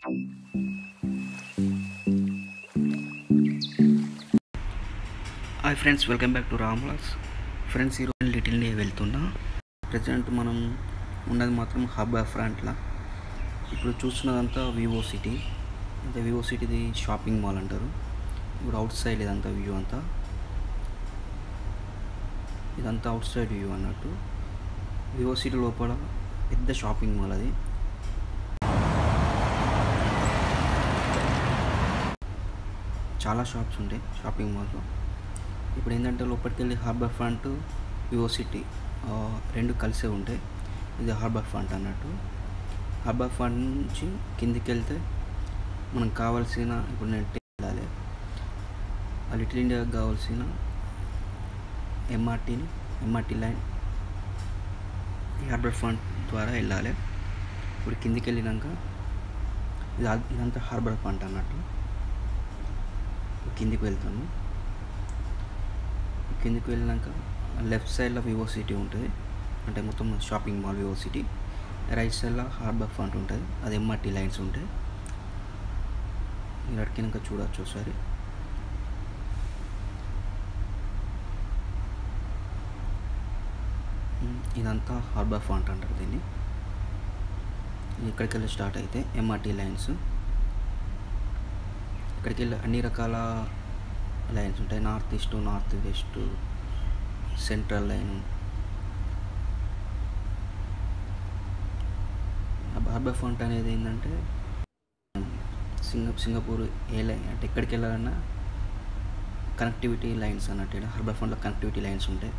Hi friends welcome back to రామ్లాస్ friends ఈరోజు లిటిల్ని India వెళ్తున్నా. ప్రజెంట్ మనం ఉన్నది మాత్రం హబ్ ఫ్రంట్లా ఇప్పుడు చూస్తున్నదంతా వివో సిటీ అంటే వివో సిటీది షాపింగ్ మాల్ అంటారు. ఇప్పుడు అవుట్ సైడ్ ఇదంతా వ్యూ అంతా. ఇదంతా అవుట్ సైడ్ వ్యూ అన్నట్టు. వివో సిటీ లోపల పెద్ద షాపింగ్ మాల్ అది. చాలా షాప్స్ ఉంటాయి షాపింగ్ మాల్లో ఇప్పుడు ఏంటంటే లోపలికి వెళ్ళి హార్బర్ ఫ్రంట్ వివో సిటీ రెండు కలిసే ఉంటాయి. ఇది హార్బర్ ఫ్రంట్ అన్నట్టు. హార్బర్ ఫ్రంట్ నుంచి కిందికి వెళ్తే మనకు కావాల్సిన ఇప్పుడు నేను వెళ్ళాలి. ఆ లిటిల్ ఇండియాకి కావాల్సిన ఎంఆర్టీని ఎంఆర్టీ లైన్ ఈ హార్బర్ ఫ్రంట్ ద్వారా వెళ్ళాలి. ఇప్పుడు కిందికి వెళ్ళినాక ఇది ఇదంతా హార్బర్ ఫ్రంట్ అన్నట్టు. కిందికి వెళ్తాను కిందికి వెళ్ళినాక లెఫ్ట్ సైడ్లో వివో సిటీ ఉంటుంది. అంటే మొత్తం shopping mall Vivo City. Right సైడ్లో హార్బర్ ఫ్రంట్ ఉంటుంది. అది ఎంఆర్టీ లైన్స్ ఉంటాయి. మీరు అడిగినాక చూడవచ్చు ఒకసారి. ఇదంతా హార్బర్ ఫ్రంట్ అంటారు దీన్ని. ఇక్కడికి వెళ్ళి స్టార్ట్ అయితే ఎంఆర్టీ లైన్స్. అక్కడికి వెళ్ళి అన్ని రకాల లైన్స్ ఉంటాయి. North east north west central line. Harbour Front అనేది ఏంటంటే సింగ సింగపూర్ ఏ లైన్ అంటే ఎక్కడికి వెళ్ళాలన్నా కనెక్టివిటీ లైన్స్ అన్నట్టు హార్బర్ ఫ్రంట్లో కనెక్టివిటీ లైన్స్ ఉంటాయి.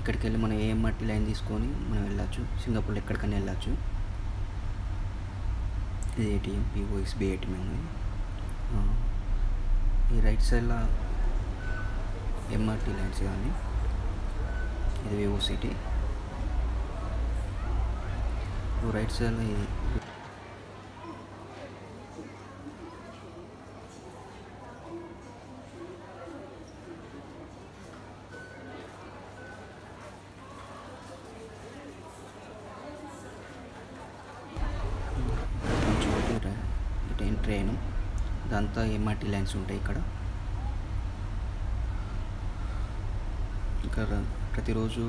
ఇక్కడికి వెళ్ళి మనం ఏఎంఆర్టీ లైన్ తీసుకొని మనం వెళ్ళచ్చు. సింగపూర్లో ఎక్కడికైనా వెళ్ళచ్చు. ఇది ఏటీఎం పీఓ ఎస్బీ ఏటీఎం ఈ రైట్ సైడ్లో ఎంఆర్టీ లైన్స్ కానీ ఇది వివో సిటీ ఇప్పుడు రైట్ సైడ్లో ఇది ఇదంతా ఎంఆర్టీ లైన్స్ ఉంటాయి ఇక్కడ. ఇక్కడ ప్రతిరోజు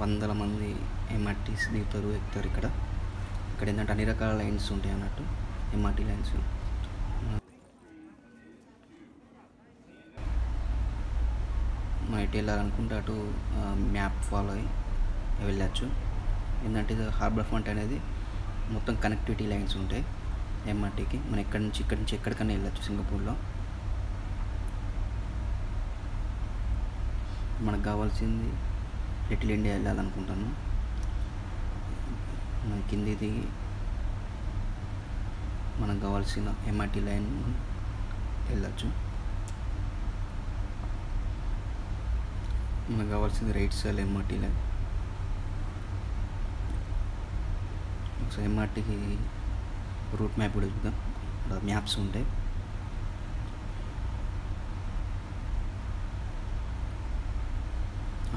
వందల మంది ఎంఆర్టీస్ దిగుతారు ఎక్కుతారు ఇక్కడ. ఇక్కడ ఏంటంటే అన్ని రకాల లైన్స్ ఉంటాయి అన్నట్టు ఎంఆర్టీ లైన్స్ మనం ఎటు వెళ్ళాలనుకుంటే అటు మ్యాప్ ఫాలో అయ్యి వెళ్ళచ్చు. ఏంటంటే ఇది హార్బర్ ఫ్రంట్ అనేది మొత్తం కనెక్టివిటీ లైన్స్ ఉంటాయి. ఎంఆర్టీకి మనం ఎక్కడి నుంచి ఇక్కడి నుంచి ఎక్కడికైనా వెళ్ళచ్చు సింగపూర్లో. మనకు కావాల్సింది లిటిల్ ఇండియా వెళ్ళాలనుకుంటాను మన కింది దిగి మనకు కావాల్సిన ఎంఆర్టీ లైన్ వెళ్ళచ్చు. మనకు కావాల్సింది రైట్ సైడ్ ఎంఆర్టీ లైన్. ఒకసారి ఎంఆర్టీకి రూట్ మ్యాప్ కూడా చూద్దాం ఇక్కడ మ్యాప్స్ ఉంటాయి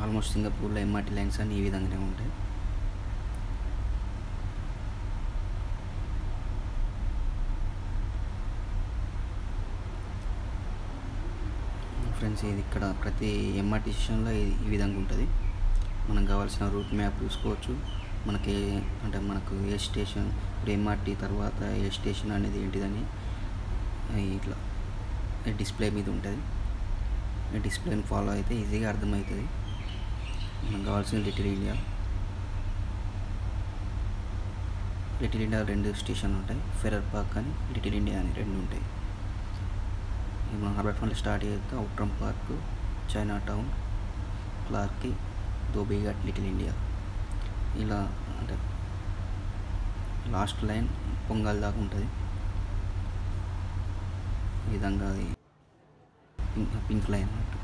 ఆల్మోస్ట్ సింగపూర్లో ఎంఆర్టీ లైన్స్ అని ఈ విధంగానే ఉంటాయి ఫ్రెండ్స్ ఇది ఇక్కడ ప్రతి ఎంఆర్టీ స్టేషన్లో ఈ విధంగా ఉంటుంది మనకు కావాల్సిన రూట్ మ్యాప్ చూసుకోవచ్చు మనకి అంటే మనకు ఏ స్టేషన్ ఇప్పుడు ఎంఆర్టీ తర్వాత ఏ స్టేషన్ అనేది ఏంటిదని ఇట్లా డిస్ప్లే మీద ఉంటుంది. డిస్ప్లేని ఫాలో అయితే ఈజీగా అర్థమవుతుంది. మనకు కావాల్సిన లిటిల్ ఇండియా లిటిల్ ఇండియా రెండు స్టేషన్లు ఉంటాయి. ఫెరర్ పార్క్ అని లిటిల్ ఇండియా అని రెండు ఉంటాయి. మనం హార్బర్ ఫ్రంట్ స్టార్ట్ చేస్తే Outram Park Chinatown Clarke Quay Dhoby Ghaut Little India ఇలా అంటే లాస్ట్ లైన్ పొంగల్ దాకా ఉంటుంది. ఈ విధంగా అది పింక్ పింక్ లైన్ అన్నట్టు.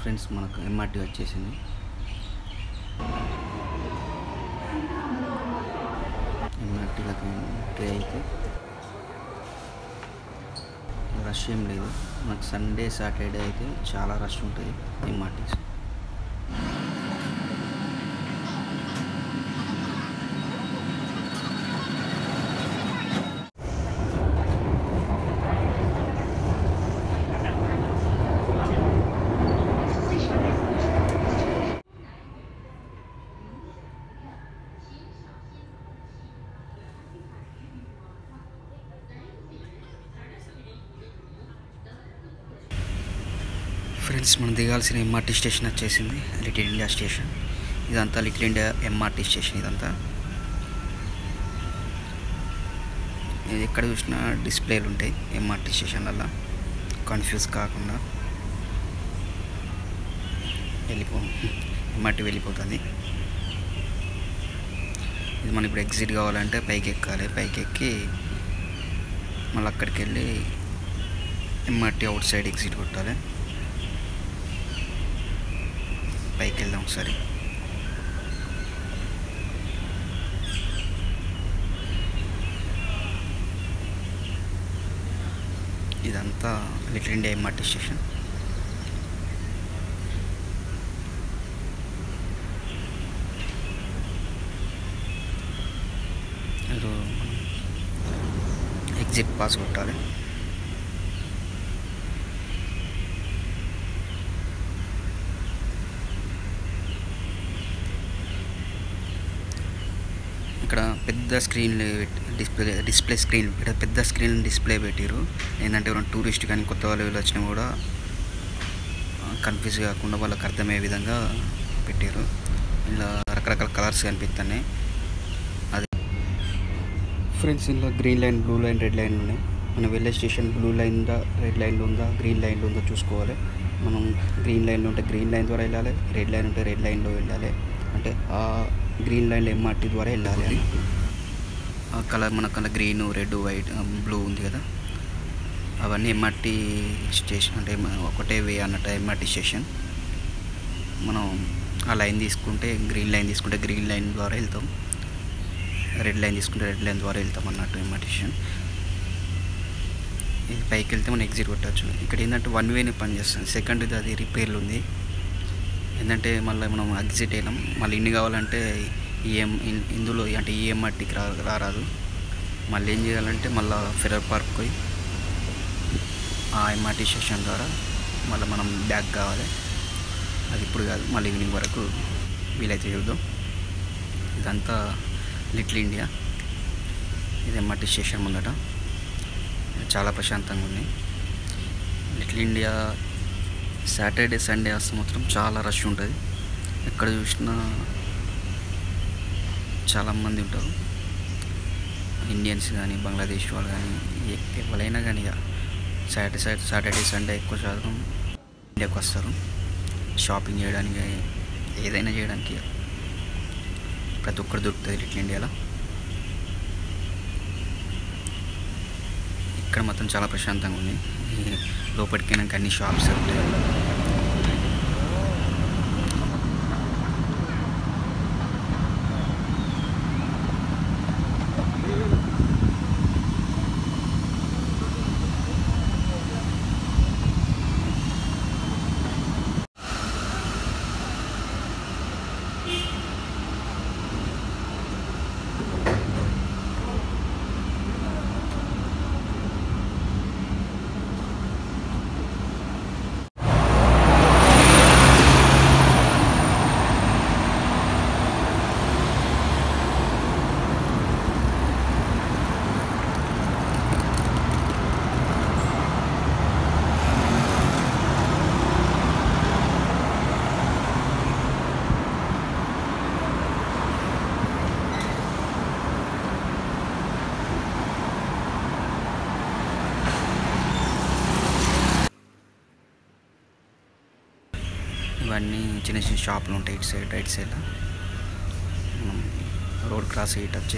ఫ్రెండ్స్ మనకు ఎంఆర్టీ వచ్చేసింది. ఎంఆర్టీలకు ట్రై అయితే రష్ ఏం లేదు. మనకు సండే సాటర్డే అయితే చాలా రష్ ఉంటుంది. ఎంఆర్టీస్ ఫ్రెండ్స్ మనం దిగాల్సిన ఎంఆర్టీ స్టేషన్ వచ్చేసింది లిటిల్ ఇండియా స్టేషన్. ఇదంతా లిటిల్ ఇండియా ఎంఆర్టీ స్టేషన్ ఇదంతా. ఇది ఎక్కడ చూసినా డిస్ప్లేలు ఉంటాయి ఎంఆర్టీ స్టేషన్లలో కన్ఫ్యూజ్ కాకుండా. వెళ్ళిపో ఎంఆర్టీ వెళ్ళిపోతుంది. ఇది మనం ఇప్పుడు ఎగ్జిట్ కావాలంటే పైకి ఎక్కాలి. పైకి ఎక్కి మళ్ళీ అక్కడికి వెళ్ళి ఎంఆర్టీ అవుట్ సైడ్ ఎగ్జిట్ కొట్టాలి. పైకి వెళ్దాం ఒకసారి. ఇదంతా little India MRT station. Exit pass కొట్టాలి ఇక్కడ పెద్ద స్క్రీన్ డిస్ప్లే డిస్ప్లే స్క్రీన్ పెద్ద స్క్రీన్ డిస్ప్లే పెట్టారు ఏంటంటే ఎవరైనా టూరిస్ట్ కానీ కొత్త వాళ్ళు వీళ్ళు వచ్చినా కూడా కన్ఫ్యూజ్ కాకుండా వాళ్ళకి అర్థమయ్యే విధంగా పెట్టారు ఇలా రకరకాల కలర్స్ కనిపిస్తున్నాయి అది ఫ్రెండ్స్ ఇందులో green line blue line red line ఉన్నాయి. మనం వెళ్ళే స్టేషన్ బ్లూ లైన్ ఉందా రెడ్ లైన్లో ఉందా గ్రీన్ లైన్లో ఉందా చూసుకోవాలి. మనం గ్రీన్ లైన్లో ఉంటే గ్రీన్ లైన్ ద్వారా వెళ్ళాలి రెడ్ లైన్ ఉంటే రెడ్ లైన్లో వెళ్ళాలి. అంటే ఆ గ్రీన్ లైన్ ఎంఆర్టీ ద్వారా వెళ్ళాలి అని ఆ కలర్ మనకన్నా గ్రీన్ రెడ్ వైట్ బ్లూ ఉంది కదా. అవన్నీ ఎంఆర్టీ స్టేషన్ అంటే ఒకటే వే అన్నట్టు ఎంఆర్టీ స్టేషన్. మనం ఆ లైన్ తీసుకుంటే గ్రీన్ లైన్ తీసుకుంటే గ్రీన్ లైన్ ద్వారా వెళ్తాం. రెడ్ లైన్ తీసుకుంటే రెడ్ లైన్ ద్వారా వెళ్తాం అన్నట్టు ఎంఆర్టీ స్టేషన్. ఇది పైకి వెళ్తే మనం ఎగ్జిట్ కొట్టచ్చు. ఇక్కడ ఏంటంటే వన్ వేనే పనిచేస్తుంది. సెకండ్ ఇది అది రిపేర్లు ఉంది. ఏంటంటే మళ్ళీ మనం ఎగ్జిట్ వెళ్ళాం మళ్ళీ ఇన్ని కావాలంటే ఈఎం ఇందులో అంటే ఈఎంఆర్టీకి రా రారాదు. మళ్ళీ ఏం చేయాలంటే మళ్ళీ ఫెరర్ పార్క్ పోయి ఆ ఎంఆర్టీ స్టేషన్ ద్వారా మళ్ళీ మనం బ్యాక్ కావాలి. అది ఇప్పుడు కాదు మళ్ళీ ఈవినింగ్ వరకు వీలైతే చూద్దాం. ఇదంతా లిటిల్ ఇండియా. ఇది ఎంఆర్టీ స్టేషన్ ముందట. చాలా ప్రశాంతంగా ఉంది. లిటిల్ ఇండియా సాటర్డే సండే వస్తే మాత్రం చాలా రష్ ఉంటుంది. ఎక్కడ చూసినా చాలామంది ఉంటారు. ఇండియన్స్ కానీ బంగ్లాదేశ్ వాళ్ళు కానీ ఎవరైనా కానీ ఇక సాటర్డే సాటర్డే సండే ఎక్కువ శాతం ఇండియాకి వస్తారు. షాపింగ్ చేయడానికి ఏదైనా చేయడానికి ప్రతి ఒక్కరు దొరుకుతుంది లిటిల్ ఇండియాలో. ఇక్కడ మాత్రం చాలా ప్రశాంతంగా ఉంది. లోపలికి అన్ని షాప్స్ ఉంటాయి ఇవన్నీ చిన్న చిన్న షాపులు ఉంటాయి ఇటు సైడ్ రైట్ సైడ్ మనం రోడ్ క్రాస్ అయ్యి టచ్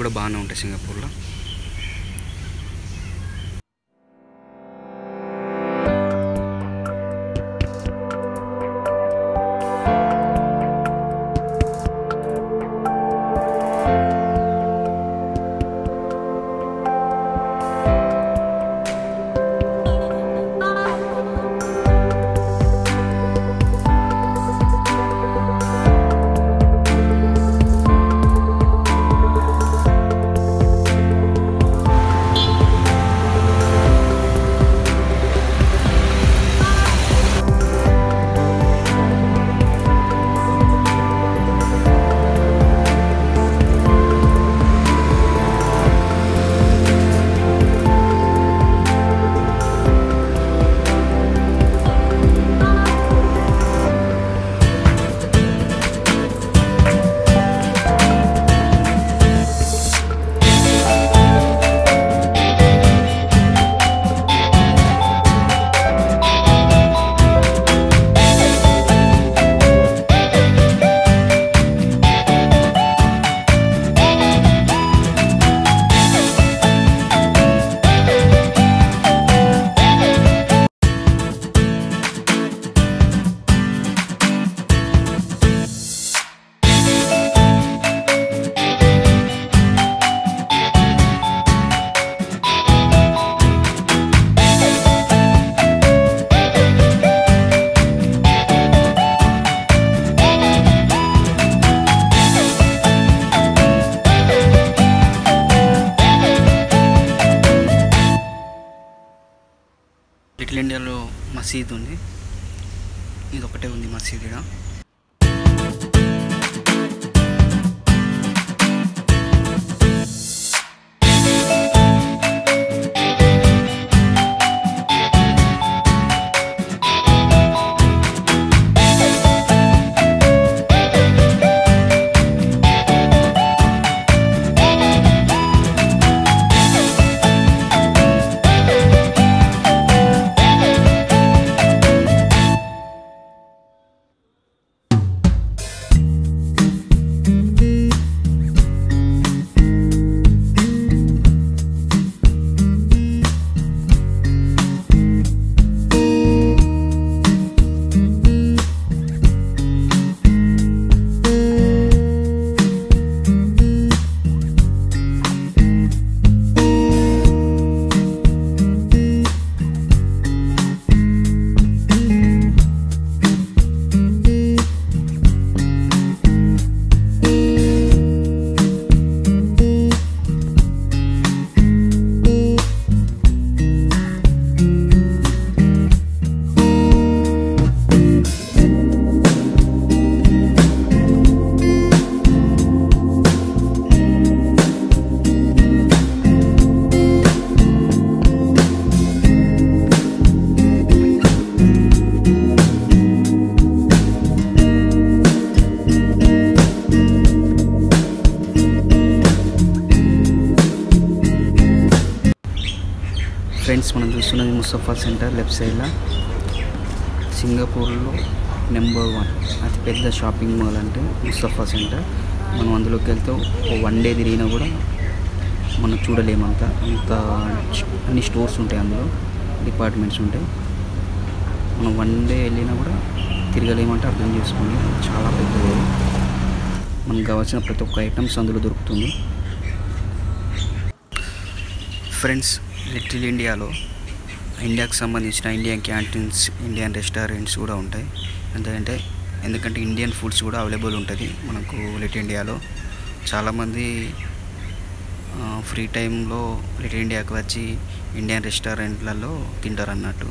కూడా బాగానే ఉంటాయి సింగపూర్లో. మసీద్ ఉంది సోఫా సెంటర్ లెఫ్ట్ సైడ్లో. సింగపూర్లో నెంబర్ వన్. అతి పెద్ద షాపింగ్ మాల్ అంటే ముస్తఫా సెంటర్. మనం అందులోకి వెళ్తే వన్ డే తిరిగినా కూడా మనం చూడలేమంత అంత. అన్ని స్టోర్స్ ఉంటాయి అందులో. డిపార్ట్మెంట్స్ ఉంటాయి. మనం వన్ డే వెళ్ళినా కూడా తిరగలేమంటే అర్థం చేసుకోండి. చాలా పెద్దది. మనకు కావాల్సిన ప్రతి ఒక్క ఐటమ్స్ అందులో దొరుకుతుంది. ఫ్రెండ్స్ లిటిల్ ఇండియాలో ఇండియాకి సంబంధించిన ఇండియన్ క్యాంటీన్స్ ఇండియన్ రెస్టారెంట్స్ కూడా ఉంటాయి. ఎందుకంటే ఎందుకంటే ఇండియన్ ఫుడ్స్ కూడా అవైలబుల్ ఉంటుంది మనకు లిటిల్ ఇండియాలో చాలామంది ఫ్రీ టైంలో లిటిల్ ఇండియాకి వచ్చి ఇండియన్ రెస్టారెంట్లలో తింటారు అన్నట్టు